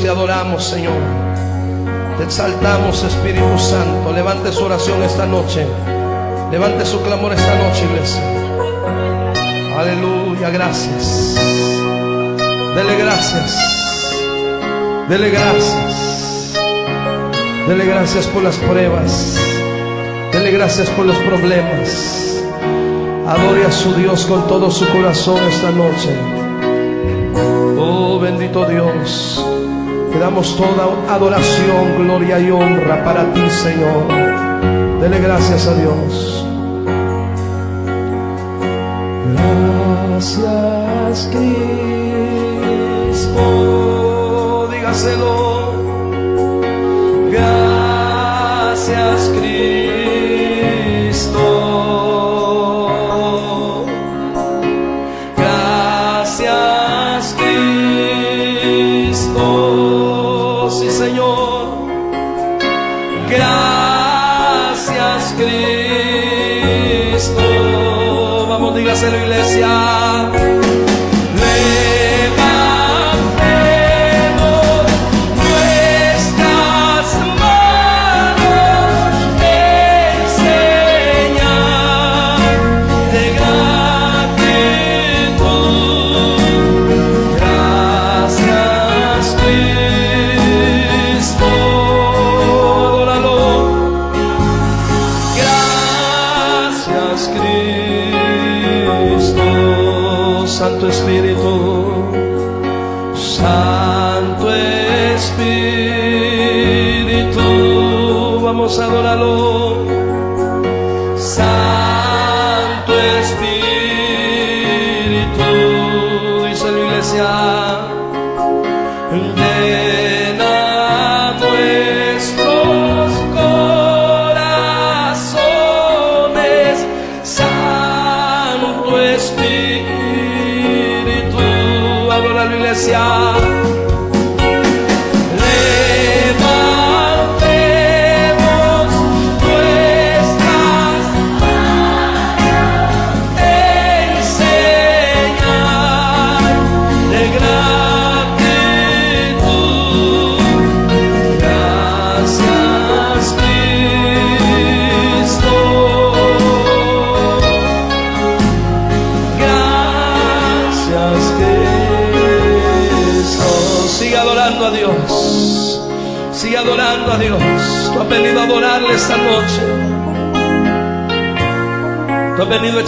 te adoramos, Señor. Te exaltamos, Espíritu Santo. Levante su oración esta noche. Levante su clamor esta noche, iglesia. Aleluya, gracias. Dele gracias. Dele gracias. Dele gracias por las pruebas. Dele gracias por los problemas. Adore a su Dios con todo su corazón esta noche. Oh bendito Dios. Te damos toda adoración, gloria y honra para ti, Señor. Dele gracias a Dios. Gracias, Cristo. Dígaselo. Dígaselo, iglesia.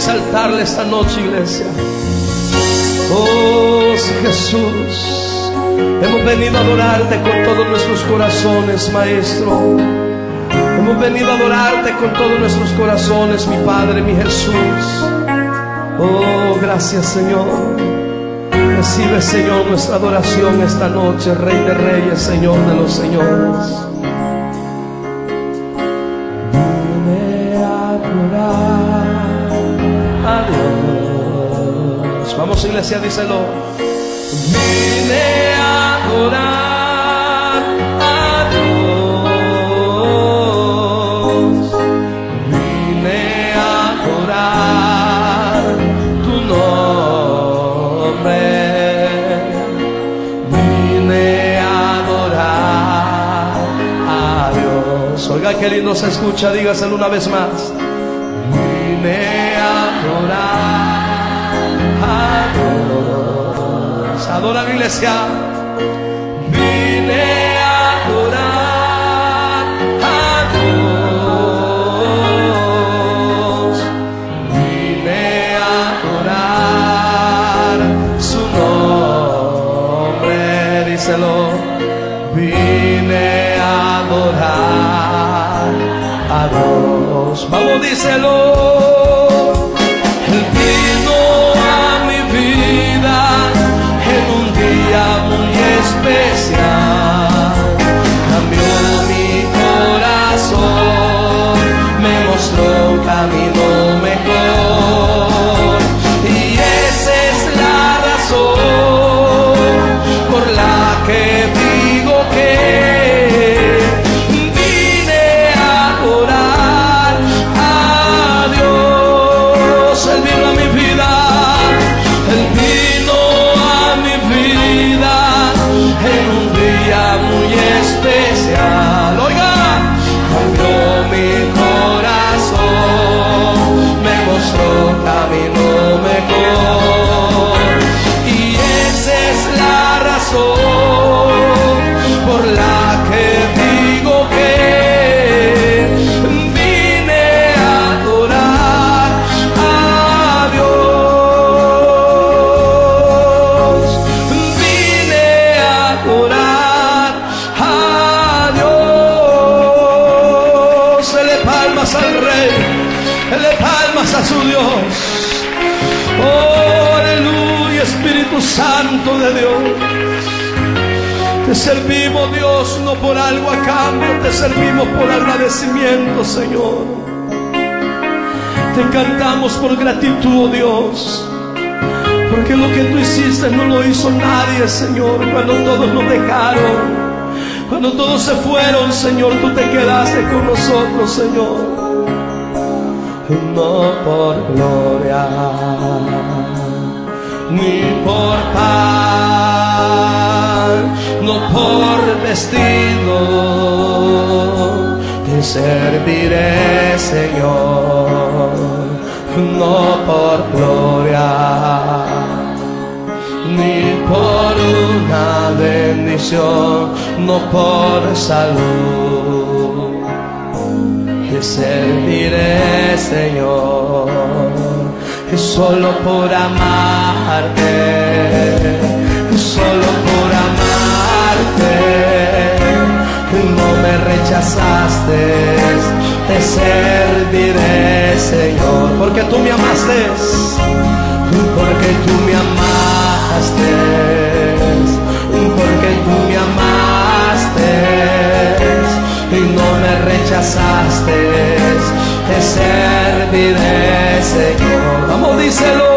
Exaltarle esta noche, iglesia. Oh Jesús, hemos venido a adorarte con todos nuestros corazones, Maestro. Hemos venido a adorarte con todos nuestros corazones, mi Padre, mi Jesús. Oh, gracias, Señor. Recibe, Señor, nuestra adoración esta noche, Rey de Reyes, Señor de los Señores. Iglesia, díselo. Vine a adorar a Dios. Vine a adorar tu nombre. Vine a adorar a Dios. Oiga, qué lindo se escucha, dígaselo una vez más. Adora la iglesia. Vine a adorar a Dios. Vine a adorar su nombre. Díselo. Vine a adorar a Dios. Vamos, díselo. Señor. Cuando todos nos dejaron, cuando todos se fueron, Señor, tú te quedaste con nosotros, Señor. No por gloria, ni por pan, no por vestido. Te serviré, Señor, no por gloria ni por una bendición, no por salud. Te serviré, Señor, es solo por amarte, es solo por amarte. No me rechazaste, te serviré, Señor, porque tú me amaste porque tú me porque tú me amaste y no me rechazaste, te serviré, Señor. Vamos, díselo.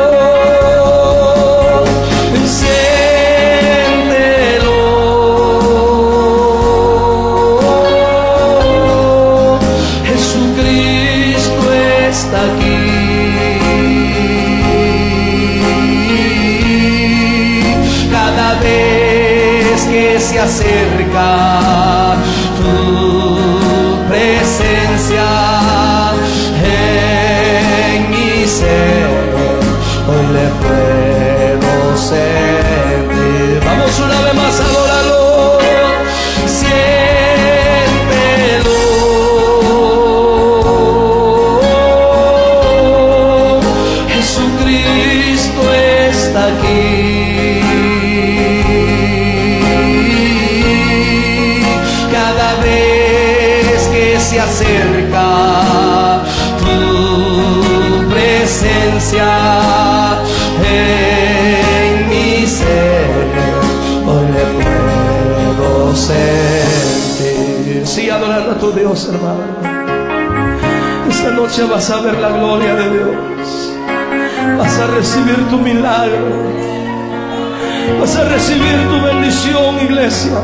Vas a recibir tu bendición, iglesia.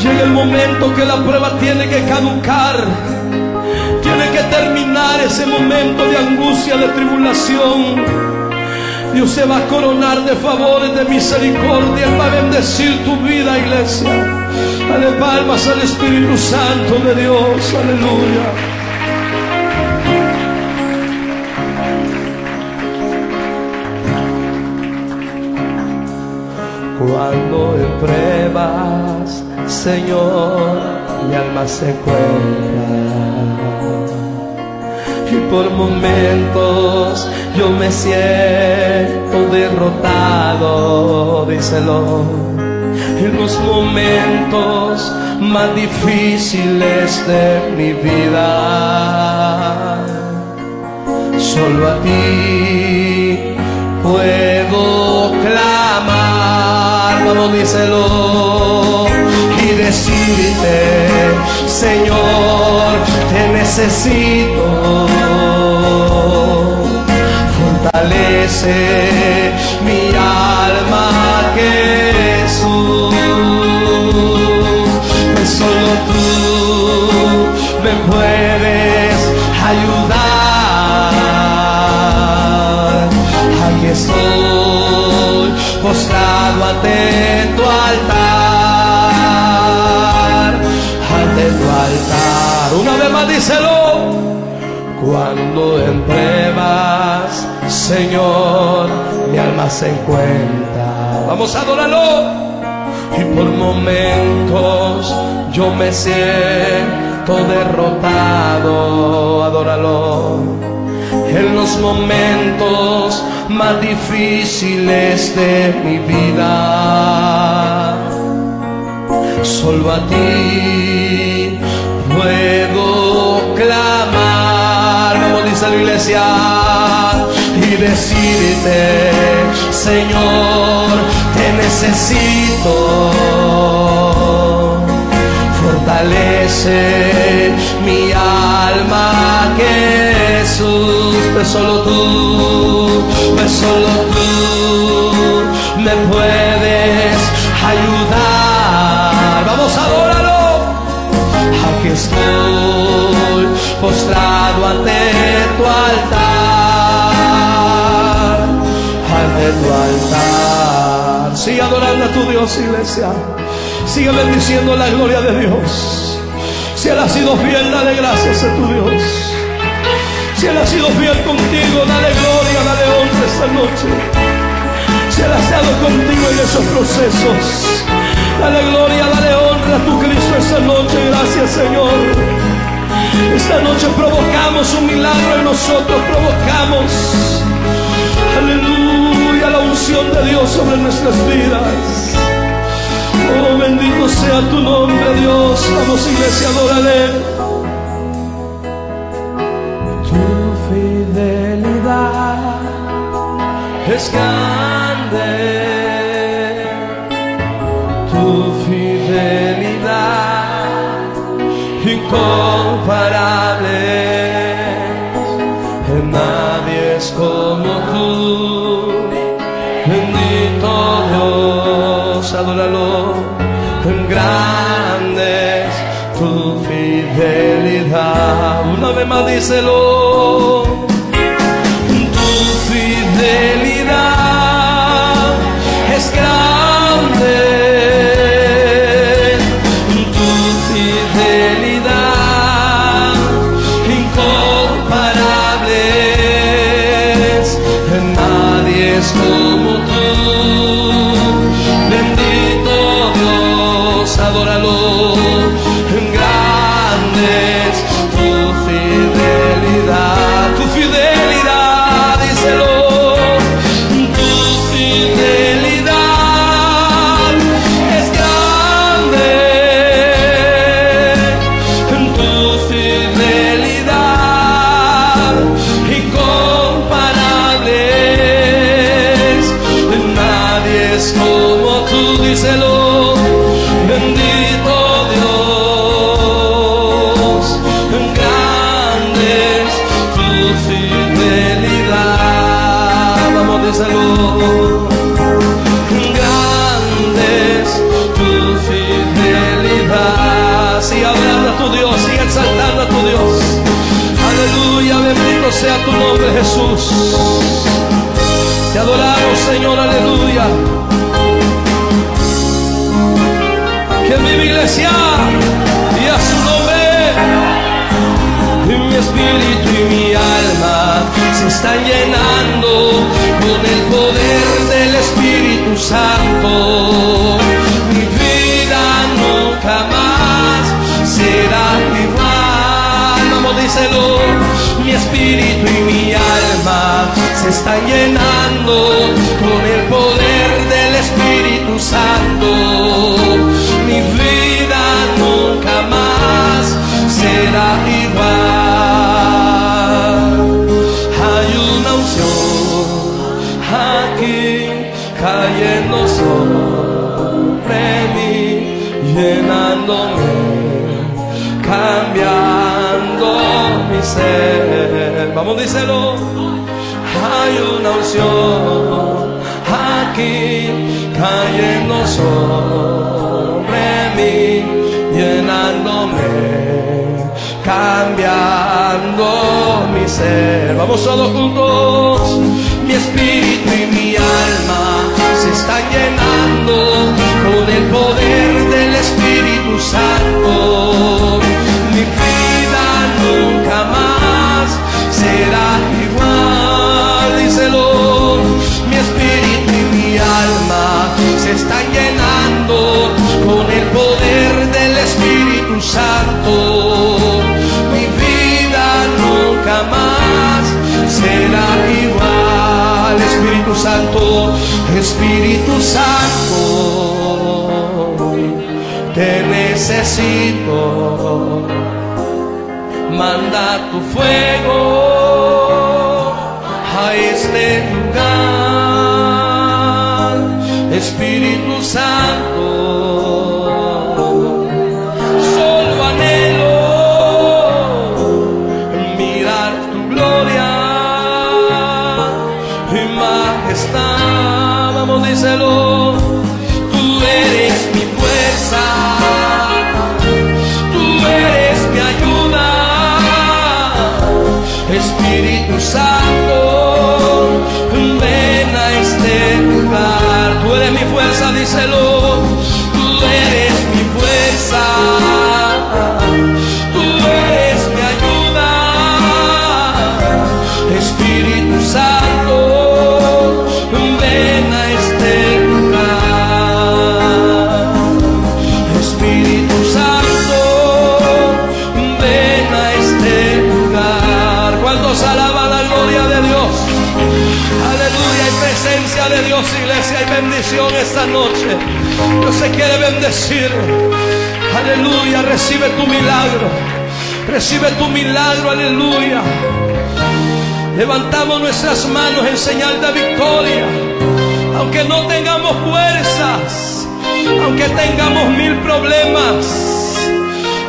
Llega el momento que la prueba tiene que caducar. Tiene que terminar ese momento de angustia, de tribulación. Dios se va a coronar de favores, de misericordia. Va a bendecir tu vida, iglesia. Dale palmas al Espíritu Santo de Dios. Aleluya. Cuando en pruebas, Señor, mi alma se encuentra. Y por momentos yo me siento derrotado, díselo. En los momentos más difíciles de mi vida, solo a ti puedo clamar, vamos, díselo y decirte, Señor, te necesito. Fortalece mi alma, Jesús. Pues solo tú me puedes ayudar. Aquí estoy postrado ante tu altar, ante tu altar. Una vez más díselo. Cuando en prueba Señor, mi alma se encuentra. Vamos a adorarlo. Y por momentos yo me siento derrotado. Adóralo. En los momentos más difíciles de mi vida. Solo a ti puedo clamar, como dice la iglesia, y decirte, Señor, te necesito. Fortalece mi alma, Jesús, solo tú, pues solo tú me puedes ayudar. Vamos, adóralo. Aquí estoy postrado ante tu altar, ante tu altar. Sigue adorando a tu Dios, iglesia. Sigue bendiciendo la gloria de Dios. Si Él ha sido fiel, dale gracias a tu Dios. Si Él ha sido fiel contigo, dale gloria, dale honra esta noche. Si Él ha estado contigo en esos procesos, dale gloria, dale honra a tu Cristo esta noche. Gracias, Señor. Esta noche provocamos un milagro en nosotros, provocamos, aleluya, la unción de Dios sobre nuestras vidas. Oh, bendito sea tu nombre, Dios. Vamos, iglesia, adórale. Tu fidelidad es grande. Tu fidelidad incomparable. Nadie es como tú. Bendito Dios, adóralo. Grande es tu fidelidad. Una vez más díselo. Grande es tu fidelidad. Sigue hablando a tu Dios, sigue exaltando a tu Dios. Aleluya, bendito sea tu nombre, Jesús. Te adoramos, Señor, aleluya. Que mi iglesia y a su nombre, y mi espíritu y mi alma se están llenando con el poder del Espíritu Santo. Mi vida nunca más será igual. Vamos, díselo. Mi espíritu y mi alma se están llenando con el poder del Espíritu Santo. Mi vida nunca más llenándome, cambiando mi ser. Vamos, díselo. Hay una unción aquí cayendo sobre mí, llenándome, cambiando mi ser. Vamos todos juntos. Mi espíritu y mi alma se están llenando con el poder del Santo, mi vida nunca más será igual, díselo, mi espíritu y mi alma se están llenando con el poder del Espíritu Santo, mi vida nunca más será igual. Espíritu Santo, Espíritu Santo. Necesito. Manda tu fuego bendición esta noche. Dios se quiere bendecir. Aleluya, recibe tu milagro. Recibe tu milagro, aleluya. Levantamos nuestras manos en señal de victoria. Aunque no tengamos fuerzas, aunque tengamos mil problemas,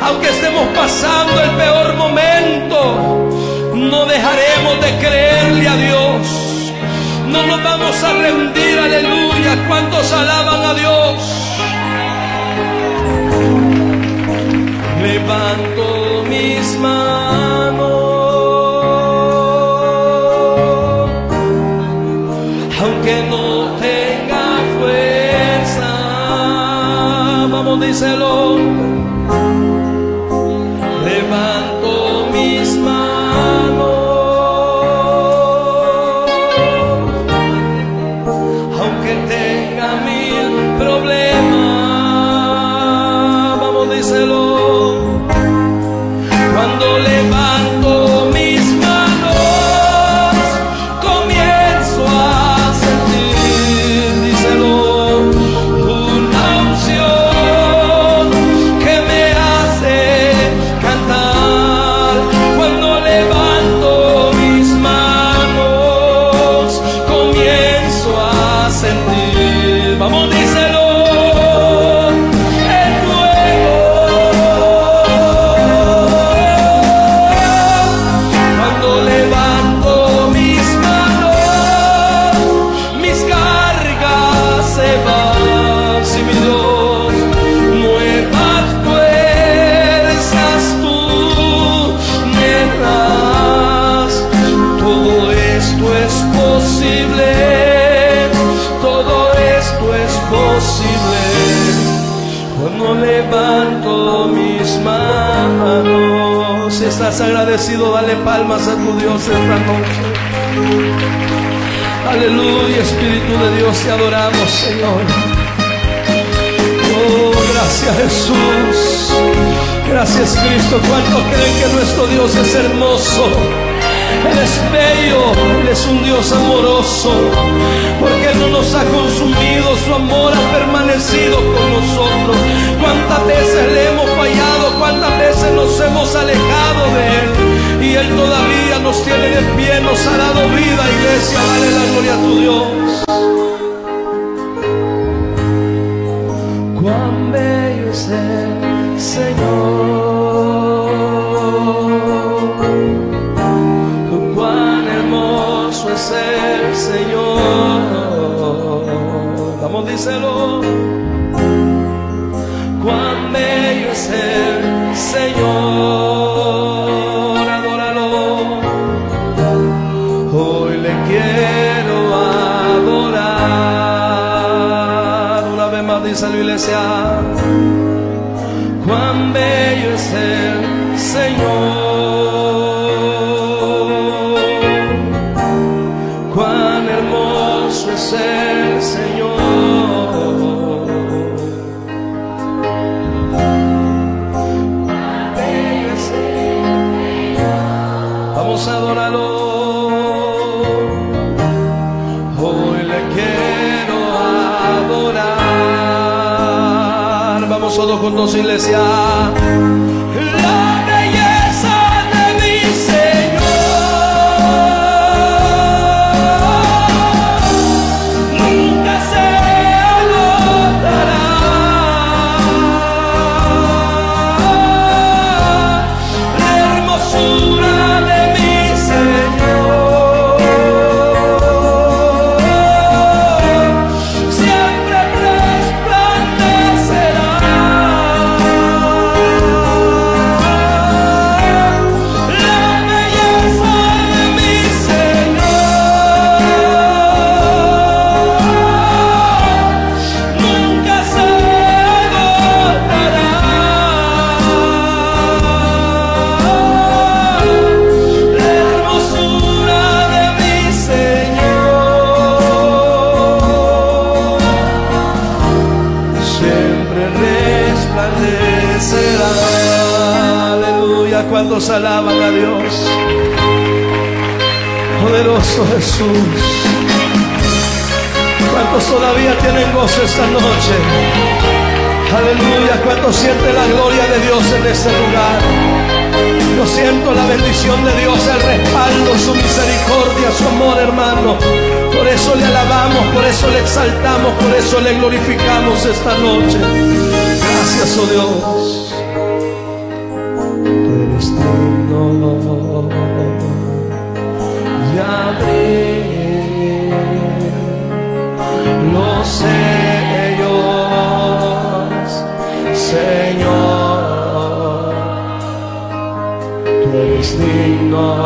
aunque estemos pasando el peor momento, no dejaremos de creerle a Dios. No nos vamos a rendir, aleluya. ¿Cuántos alaban a Dios? Levanto mis manos, vamos. Te adoramos, Señor. Oh, gracias Jesús. Gracias Cristo. ¿Cuántos creen que nuestro Dios es hermoso? Él es bello, Él es un Dios amoroso, porque Él no nos ha consumido, su amor ha permanecido con nosotros. ¿Cuántas veces le hemos fallado? ¿Cuántas veces nos hemos alejado de Él? Y Él todavía nos tiene de pie, nos ha dado vida, iglesia, dale la gloria a tu Dios. exaltamos, por eso le glorificamos esta noche. Gracias, oh Dios. Tú eres digno y abrir los sellos, Señor. Tú eres digno.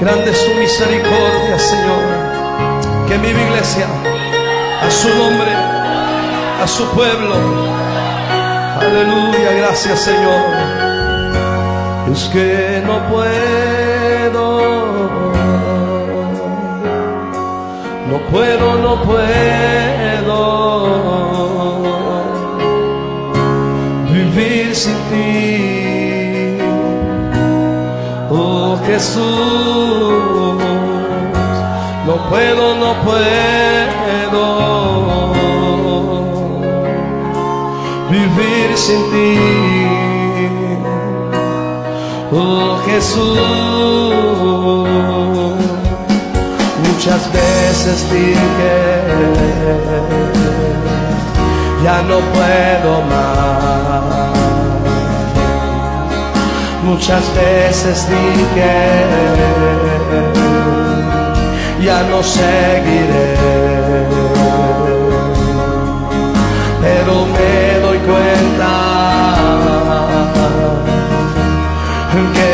Grande es tu misericordia, Señor. Que vive iglesia, a su nombre, a su pueblo. Aleluya, gracias, Señor. Es que no puedo, no puedo, no puedo vivir sin ti. Jesús, no puedo, no puedo vivir sin ti. Oh Jesús, muchas veces dije, ya no puedo más. Muchas veces dije, ya no seguiré. Pero me doy cuenta que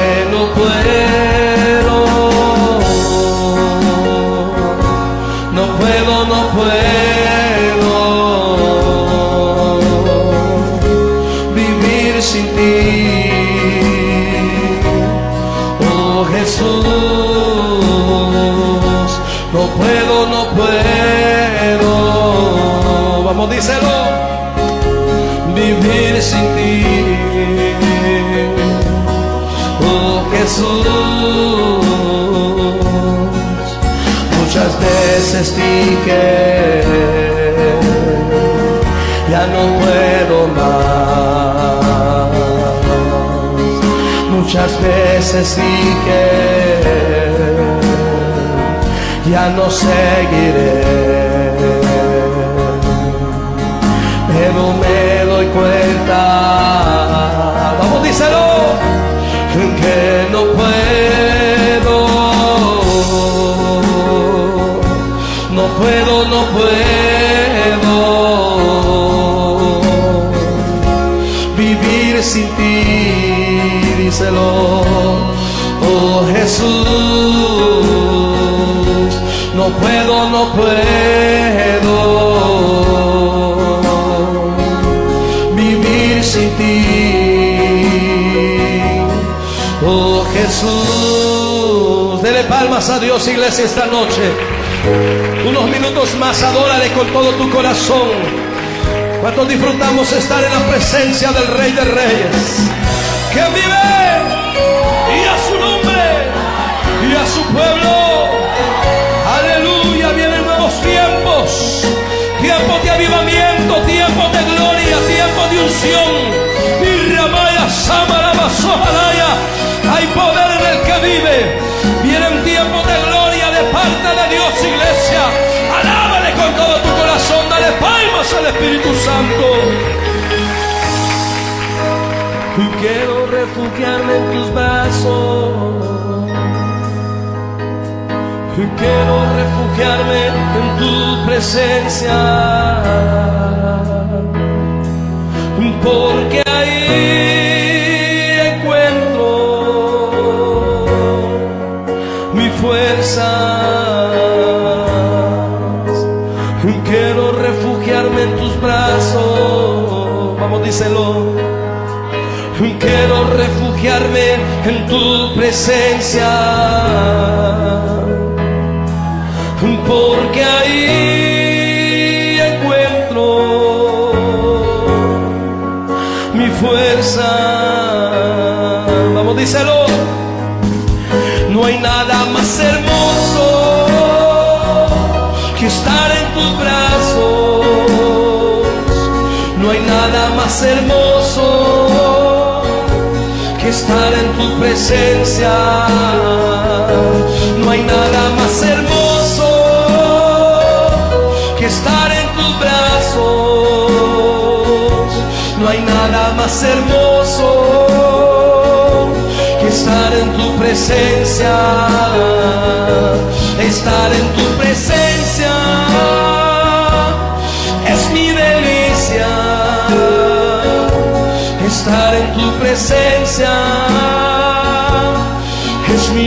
ya no puedo más. Muchas veces dije, ya no seguiré. Pero me doy cuenta, vamos, díselo que puedo, no puedo vivir sin ti, díselo, oh Jesús, no puedo, no puedo vivir sin ti. Oh Jesús, dele palmas a Dios, iglesia, esta noche. Unos minutos más, adórale con todo tu corazón. ¿Cuántos disfrutamos estar en la presencia del Rey de Reyes? Que vive y a su nombre y a su pueblo. Aleluya, vienen nuevos tiempos. Tiempos de avivamiento, tiempos de gloria, tiempos de unción. Hay poder en el que vive. Vienen tiempos de gloria Espíritu Santo. Y quiero refugiarme en tus brazos. Y quiero refugiarme en tu presencia. Porque ahí en tu presencia. No hay nada más hermoso que estar en tus brazos. No hay nada más hermoso que estar en tu presencia. Estar en tu presencia es mi delicia. Estar en tu presencia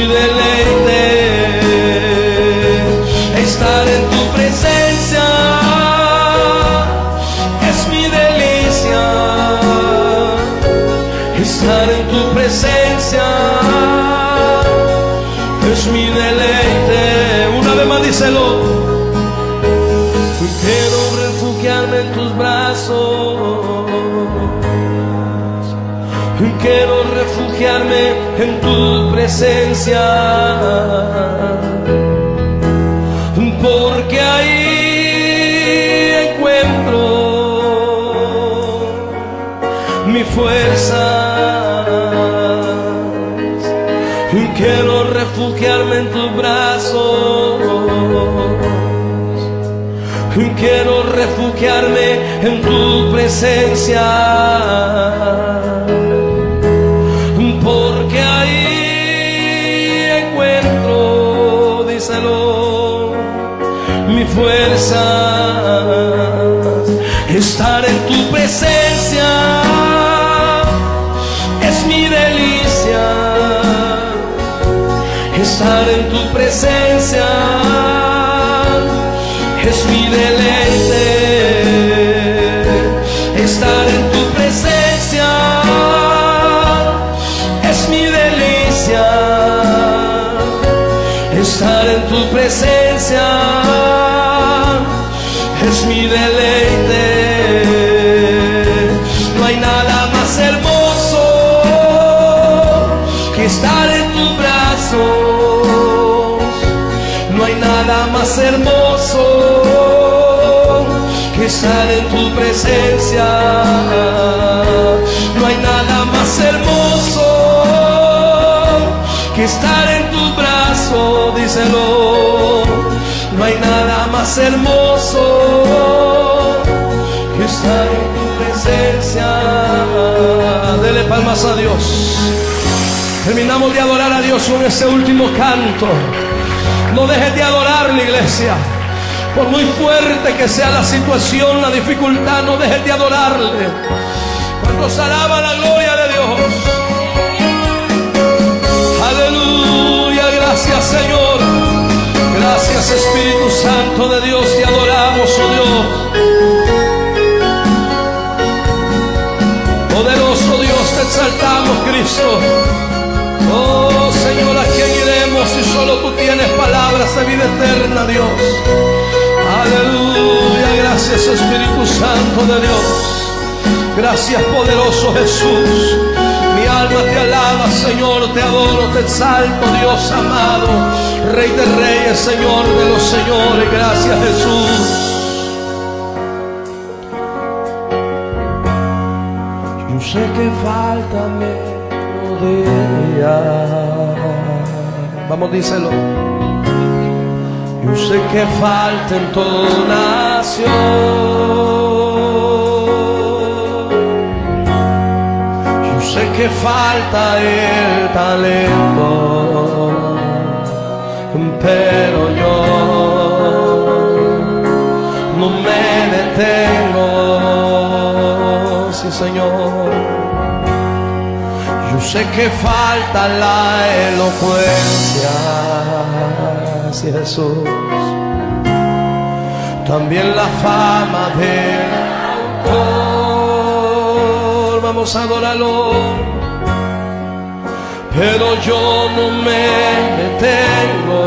deleite. Estar en tu presencia es mi delicia. Estar en tu presencia es mi deleite. Una vez más díselo. En tu presencia. Porque ahí encuentro mi fuerza. Quiero refugiarme en tus brazos. Quiero refugiarme en tu presencia. Estar en tu presencia es mi delicia. Estar en tu presencia es mi deleite. Estar en tu presencia. No hay nada más hermoso que estar en tu brazo, díselo. No hay nada más hermoso que estar en tu presencia. Dele palmas a Dios. Terminamos de adorar a Dios con este último canto. No dejes de adorar la iglesia. Por muy fuerte que sea la situación, la dificultad, no dejes de adorarle. Cuando alaba la gloria de Dios. Aleluya, gracias Señor. Gracias Espíritu Santo de Dios, te adoramos, oh Dios. Poderoso Dios, te exaltamos, Cristo. Oh Señor, ¿a quién iremos si solo tú tienes palabras de vida eterna, Dios? Aleluya, gracias Espíritu Santo de Dios. Gracias poderoso Jesús. Mi alma te alaba, Señor, te adoro, te exalto, Dios amado. Rey de reyes, Señor de los señores. Gracias Jesús. Yo sé que falta melodía. Vamos, díselo. Yo sé que falta entonación. Yo sé que falta el talento. Pero yo no me detengo. Sí, Señor. Yo sé que falta la elocuencia, sí, Jesús. También la fama del autor. Vamos a adorarlo. Pero yo no me detengo.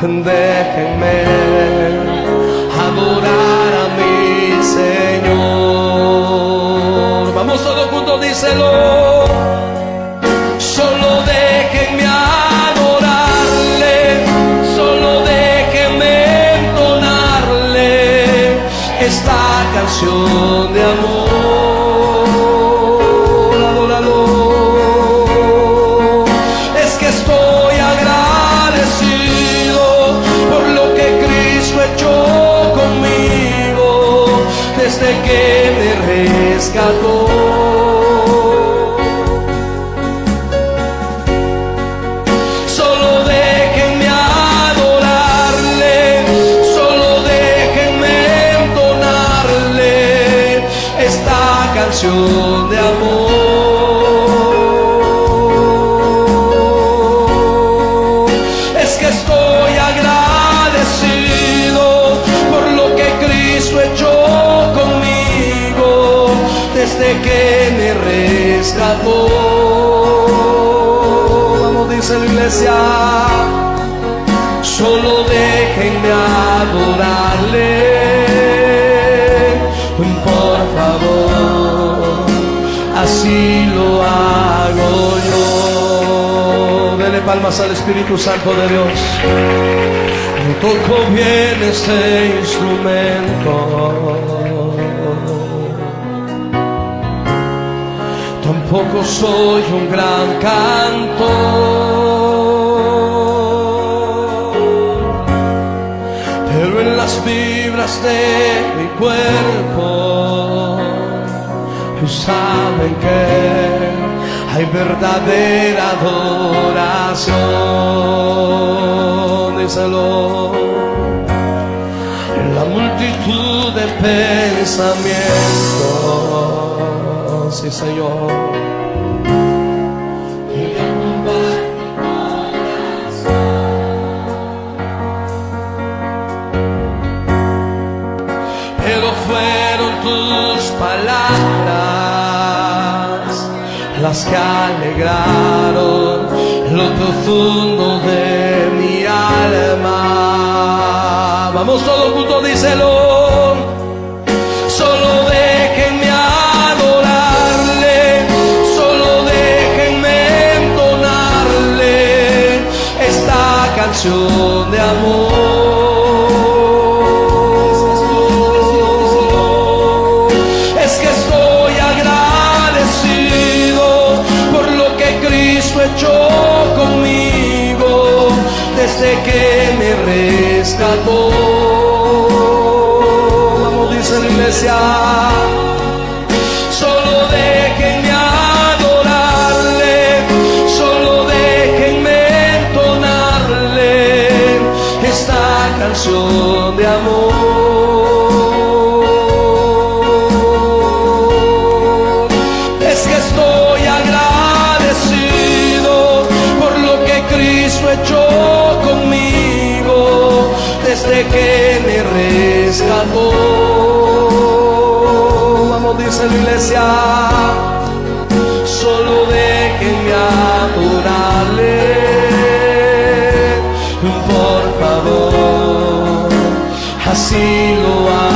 Déjenme adorar a mi Señor. Vamos todos juntos, díselo. Esta canción de amor. De amor. Es que estoy agradecido por lo que Cristo echó conmigo desde que me rescató. Vamos, dice la iglesia, palmas al Espíritu Santo de Dios. No toco bien este instrumento. Tampoco soy un gran cantor. Pero en las vibras de mi cuerpo saben que hay verdadera Díselo. En la multitud de pensamientos, sí Señor. Pero fueron tus palabras las que alegraron profundo de mi alma. Vamos todos juntos, díselo. Solo déjenme adorarle, solo déjenme entonarle esta canción de amor. Así lo